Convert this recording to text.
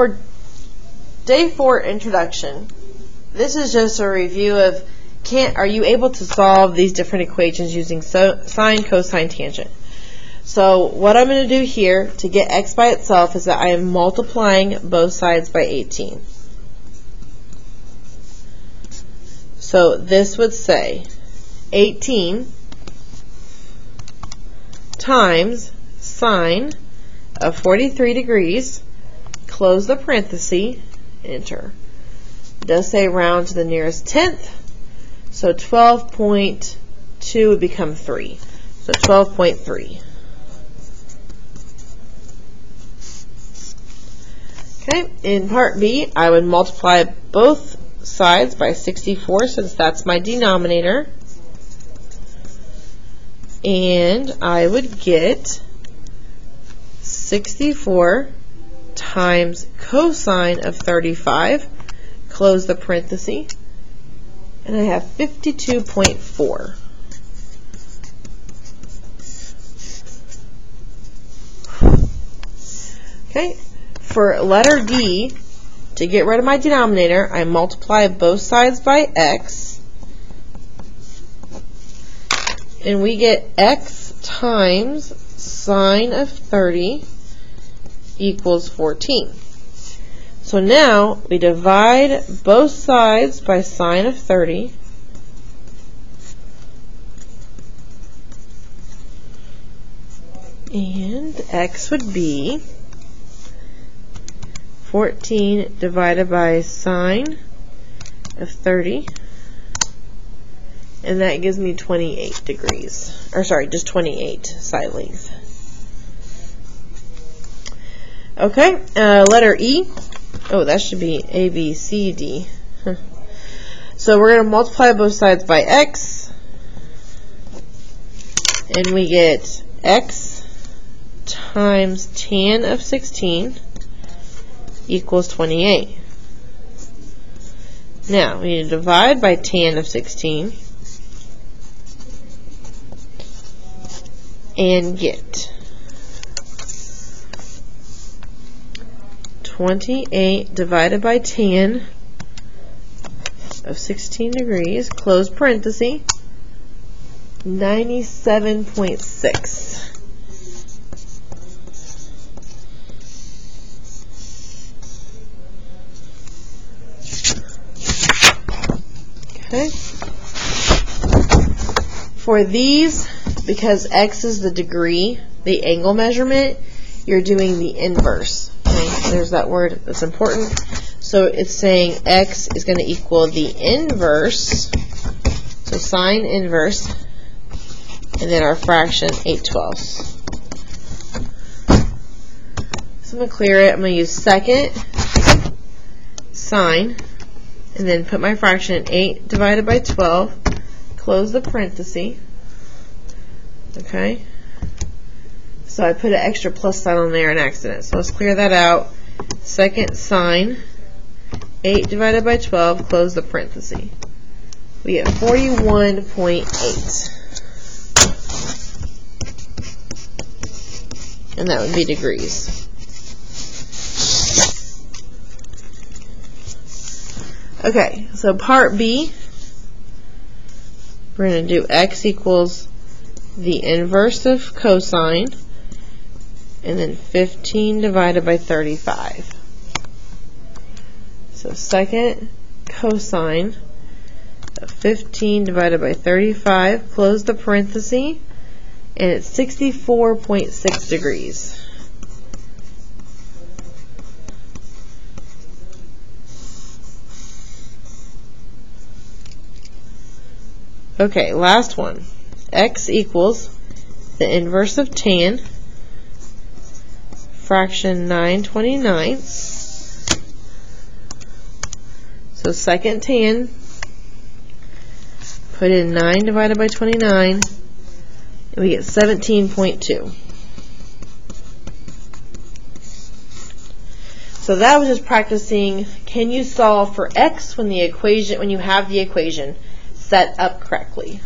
For day four introduction, this is just a review of can are you able to solve these different equations using so, sine, cosine, tangent. So what I'm going to do here to get x by itself is that I am multiplying both sides by 18. So this would say 18 times sine of 43 degrees, close the parenthesis, enter. It does say round to the nearest tenth, so 12.2 would become 3. So 12.3. Okay, in part B, I would multiply both sides by 64 since that's my denominator. And I would get 64 times cosine of 35, close the parenthesis, and I have 52.4. Okay, for letter D, to get rid of my denominator, I multiply both sides by x, and we get x times sine of 30 equals 14. So now we divide both sides by sine of 30. And x would be 14 divided by sine of 30. And that gives me 28 degrees. Or sorry, just 28 side length. Okay, uh, letter E. Oh, that should be A, B, C, D. so we're going to multiply both sides by x. And we get x times tan of 16 equals 28. Now, we need to divide by tan of 16 and get 28 divided by tan of 16 degrees, close parenthesis, 97.6. Okay. For these, because x is the degree, the angle measurement, you're doing the inverse. There's that word that's important. So it's saying x is going to equal the inverse, so sine inverse, and then our fraction 8 twelfths. So I'm going to clear it. I'm going to use second sine and then put my fraction 8 divided by 12, close the parenthesis, okay? So I put an extra plus sign on there in accident. So let's clear that out. Second sine, 8 divided by 12, close the parenthesis. We get 41.8. And that would be degrees. Okay, so part B, we're going to do x equals the inverse of cosine, and then 15 divided by 35. So second cosine of 15 divided by 35, close the parenthesis, and it's 64.6 degrees. Okay, last one. x equals the inverse of tan, fraction 9 29ths. So second tan, put in 9 divided by 29, and we get 17.2. So that was just practicing, can you solve for x when the equation, when you have the equation? set up correctly.